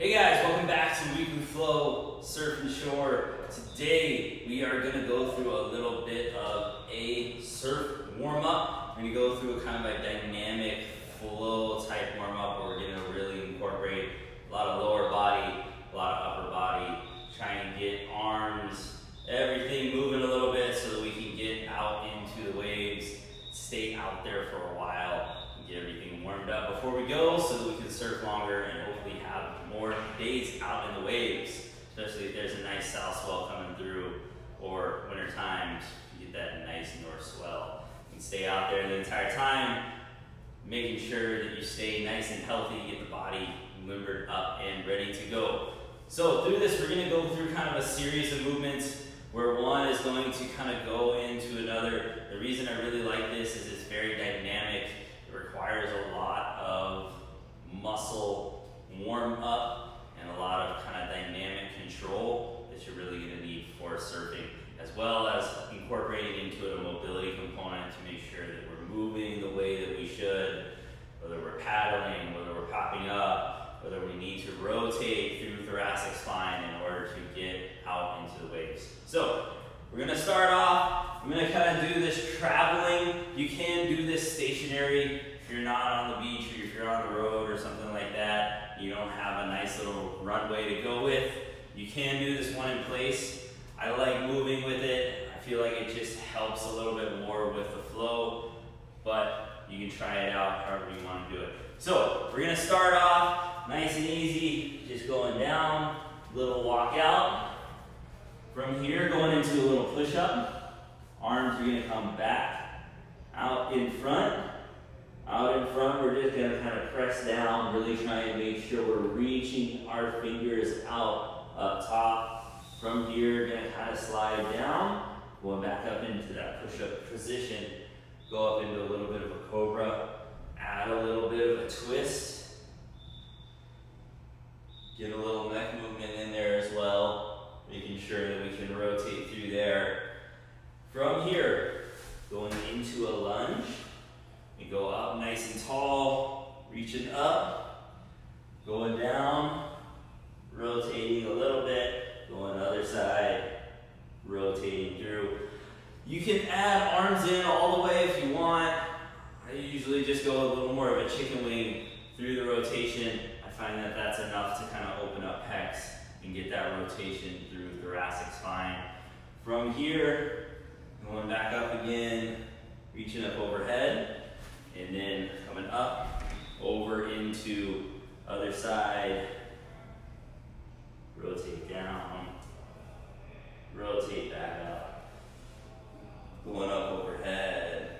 Hey guys, welcome back to Weekly Flow Surf and Shore. Today we are going to go through a little bit of a surf warm up. We're going to go through a kind of a dynamic flow type warm up where we're going to really incorporate a lot of lower body, a lot of upper body, try and get arms, everything moving a little bit so that we can get out into the waves, stay out there for a while, get everything warmed up before we go so that we can surf longer and hopefully have more days out in the waves, especially if there's a nice south swell coming through or winter times, you get that nice north swell. You can stay out there the entire time, making sure that you stay nice and healthy, get the body limbered up and ready to go. So through this, we're gonna go through kind of a series of movements where one is going to kind of go into another. The reason I really like this is it's very dynamic. It requires a lot of muscle warm up and a lot of kind of dynamic control that you're really going to need for surfing, as well as incorporating into it a mobility component to make sure that we're moving the way that we should, whether we're paddling, whether we're popping up, whether we need to rotate through thoracic spine in order to get out into the waves. So we're gonna start off, I'm gonna kind of do this traveling. You can do this stationary if you're not on the beach or if you're on the road or something you don't have a nice little runway to go with, you can do this one in place. I like moving with it. I feel like it just helps a little bit more with the flow, but you can try it out however you want to do it. So we're gonna start off nice and easy, just going down, little walk out. From here, going into a little push up. Arms are gonna come back, out in front, out in front, we're just gonna kind of press down, really try and make sure we're reaching our fingers out up top. From here, gonna kind of slide down, going back up into that push-up position. Go up into a little bit of a cobra, add a little bit of a twist. Get a little neck movement in there as well, making sure that we can rotate through there. From here, going into a lunge. We go up nice and tall, reaching up, going down, rotating a little bit, going other side, rotating through. You can add arms in all the way if you want. I usually just go a little more of a chicken wing through the rotation. I find that that's enough to kind of open up pecs and get that rotation through thoracic spine. From here, going back up again, reaching up overhead, and then coming up, over into other side, rotate down, rotate back up, going up overhead,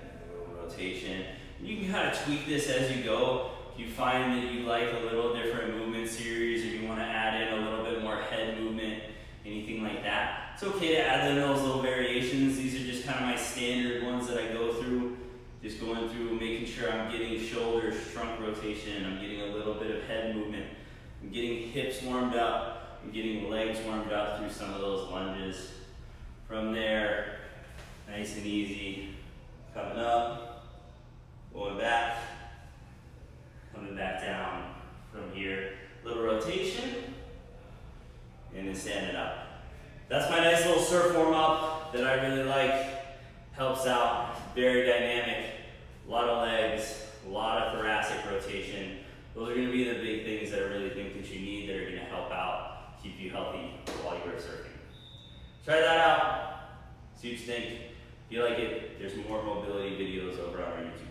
rotation. You can kind of tweak this as you go. If you find that you like a little different movement series or you want to add in a little bit more head movement, anything like that, it's okay to add in those little variations. These are just kind of my standard ones that I go through. Just going through, making sure I'm getting shoulders, trunk rotation, I'm getting a little bit of head movement. I'm getting hips warmed up, I'm getting legs warmed up through some of those lunges. From there, nice and easy, coming up, going back, coming back down from here. Little rotation, and then standing up. That's my nice little surf warm up that I really like. Helps out, very dynamic. A lot of legs, a lot of thoracic rotation. Those are gonna be the big things that I really think that you need that are gonna help out, keep you healthy while you are surfing. Try that out, see what you think. If you like it, there's more mobility videos over on our YouTube.